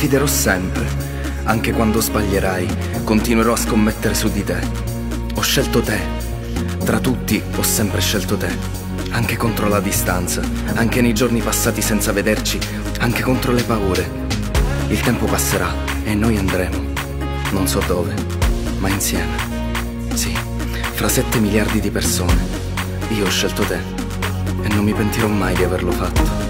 fiderò sempre. Anche quando sbaglierai, continuerò a scommettere su di te. Ho scelto te. Tra tutti ho sempre scelto te. Anche contro la distanza, anche nei giorni passati senza vederci, anche contro le paure. Il tempo passerà e noi andremo. Non so dove, ma insieme. Sì, fra 7 miliardi di persone. Io ho scelto te e non mi pentirò mai di averlo fatto.